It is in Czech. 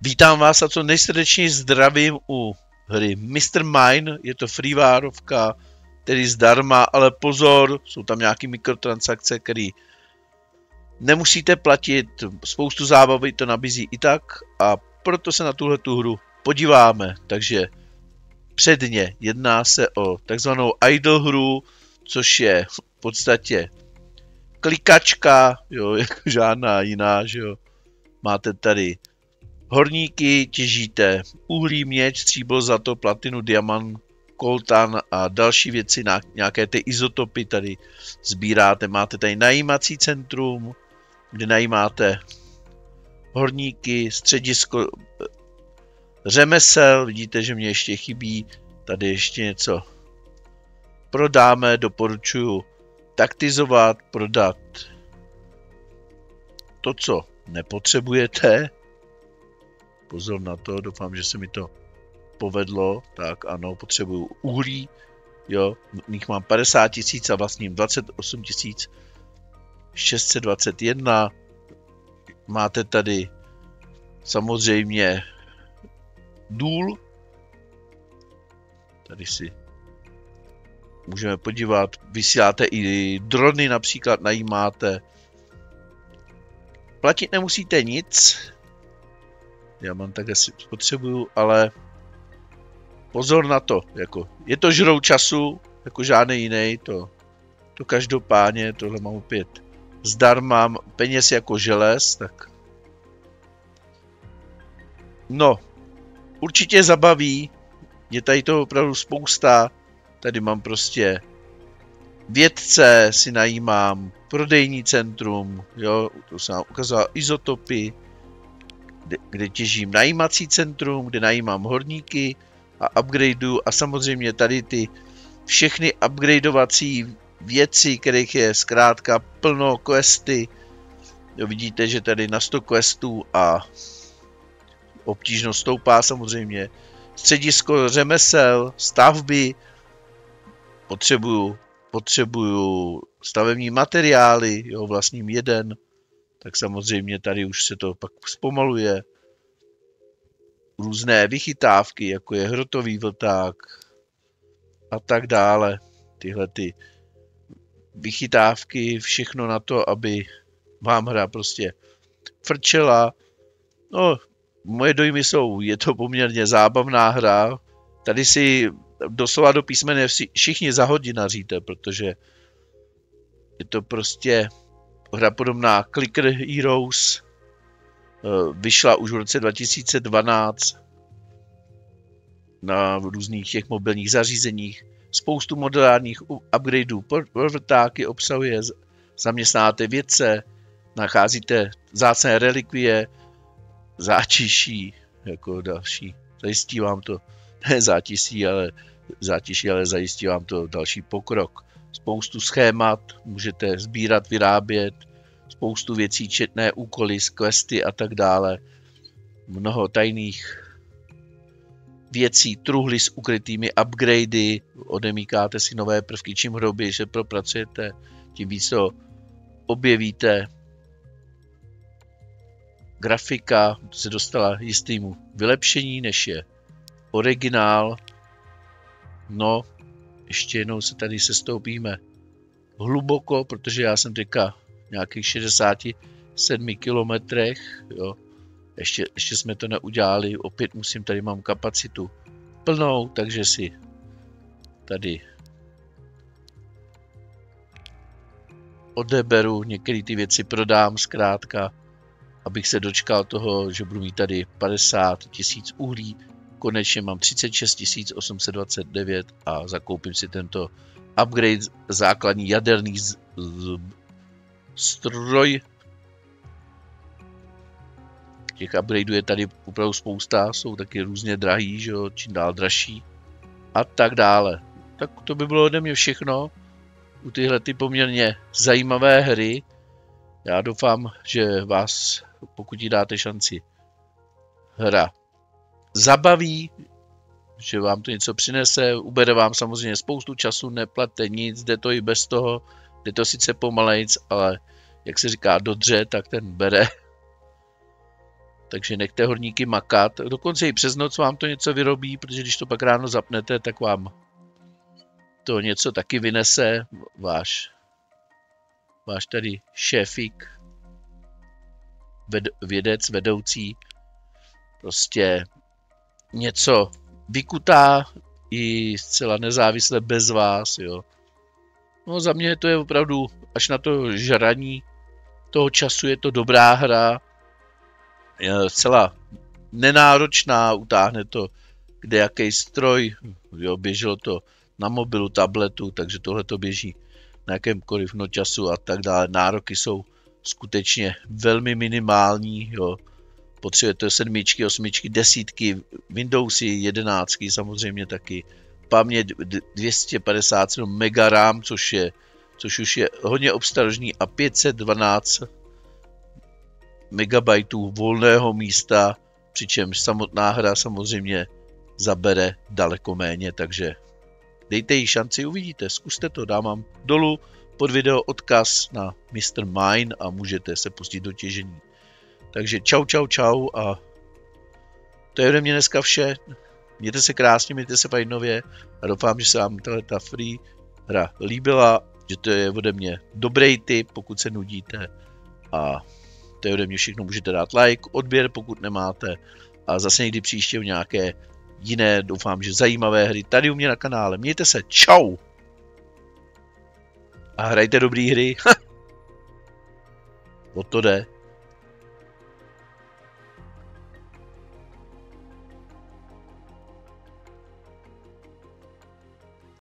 Vítám vás a co nejsrdečněji zdravím u hry Mr. Mine. Je to freewarovka, který zdarma, ale pozor, jsou tam nějaké mikrotransakce, které nemusíte platit, spoustu zábavy to nabízí i tak a proto se na tuhle tu hru podíváme. Takže předně jedná se o takzvanou idle hru, což je v podstatě klikačka, jo, jako žádná jiná, že jo. Máte tady horníky, těžíte uhlí, měč, stříbro, zlato, platinu, diamant, koltan a další věci, nějaké ty izotopy tady sbíráte. Máte tady najímací centrum, kde najímáte horníky, středisko řemesel, vidíte, že mě ještě chybí, tady ještě něco prodáme, doporučuji taktizovat, prodat to, co nepotřebujete. Pozor na to, doufám, že se mi to povedlo. Tak ano, potřebuju uhlí. Jo, nich mám 50 tisíc a vlastním 28 tisíc 621. Máte tady samozřejmě důl. Tady si můžeme podívat, vysíláte i drony například, najímáte. Platit nemusíte nic, já mám tak asi potřebuju, ale pozor na to, jako, je to žrou času, jako žádný jiný, to, to každopádně, tohle mám opět zdarma, peněz jako želez, tak. No, určitě zabaví, je tady to opravdu spousta, Tady mám prostě vědce, si najímám, prodejní centrum, jo, to jsem vám ukazoval, izotopy, kde, kde těžím najímací centrum, kde najímám horníky a upgradeu a samozřejmě tady ty všechny upgradeovací věci, kterých je zkrátka plno questy. Jo, vidíte, že tady na 100 questů a obtížnost stoupá samozřejmě. Středisko řemesel, stavby, potřebuju, potřebuju stavební materiály, jo, vlastním jeden, tak samozřejmě tady už se to pak zpomaluje. Různé vychytávky, jako je hrotový vlták a tak dále. Tyhle ty vychytávky, všechno na to, aby vám hra prostě frčela. No, moje dojmy jsou, je to poměrně zábavná hra. Tady si doslova do písmene všichni za hodinaříte, protože je to prostě hra podobná Clicker Heroes, eh, vyšla už v roce 2012 na různých těch mobilních zařízeních. Spoustu modelárních upgradeů pro vrtáky obsahuje, zaměstnáte vědce, nacházíte zácné relikvie, záčiší, jako další. Zajistí vám to ne zátisí, ale zátiší, ale zajistí vám to další pokrok. Spoustu schémat můžete sbírat, vyrábět, spoustu věcí, četné úkoly, questy a tak dále. Mnoho tajných věcí, truhly s ukrytými upgradey, odemíkáte si nové prvky, čím hrobě se propracujete, tím víc to objevíte. Grafika se dostala jistému vylepšení, než je originál. No, ještě jednou se tady sestoupíme hluboko, protože já jsem teďka nějakých 67 kilometrech, jo. Ještě, ještě jsme to neudělali, opět musím, tady mám kapacitu plnou, takže si tady odeberu, některé ty věci prodám zkrátka, abych se dočkal toho, že budu mít tady 50 tisíc uhlí, konečně mám 36 829 a zakoupím si tento upgrade základní jaderný z, z, stroj. Těch upgradeů je tady opravdu spousta, jsou taky různě drahý, že jo, čím dál dražší a tak dále. Tak to by bylo ode mě všechno u tyhle ty poměrně zajímavé hry. Já doufám, že vás, pokud jí dáte šanci, hra zabaví, že vám to něco přinese, ubere vám samozřejmě spoustu času, neplatte nic, jde to i bez toho, jde to sice pomalejc, ale jak se říká dodře, tak ten bere. Takže nechte horníky makat. Dokonce i přes noc vám to něco vyrobí, protože když to pak ráno zapnete, tak vám to něco taky vynese. Váš, váš tady šéfik, ved, vědec, vedoucí, prostě něco vykutá i zcela nezávisle bez vás, jo. No za mě to je opravdu, až na to žraní toho času je to dobrá hra, je zcela nenáročná, utáhne to kde jaký stroj, jo, běželo to na mobilu, tabletu, takže tohle to běží na jakémkoliv nočasu a tak dále. Nároky jsou skutečně velmi minimální, jo. Potřebujete sedmičky, osmičky, desítky, Windowsy, jedenáctky samozřejmě taky. Paměť 257 MB RAM, což je což už je hodně obstarožní a 512 MB volného místa, přičemž samotná hra samozřejmě zabere daleko méně, takže dejte jí šanci, uvidíte, zkuste to, dám vám dolů pod video odkaz na Mr. Mine a můžete se pustit do těžení. Takže čau, čau, čau a to je ode mě dneska vše. Mějte se krásně, mějte se fajnově a doufám, že se vám ta free hra líbila, že to je ode mě dobrý tip, pokud se nudíte a to je ode mě všechno, můžete dát like, odběr, pokud nemáte a zase někdy příště v nějaké jiné, doufám, že zajímavé hry tady u mě na kanále. Mějte se, čau! A hrajte dobrý hry. o to jde.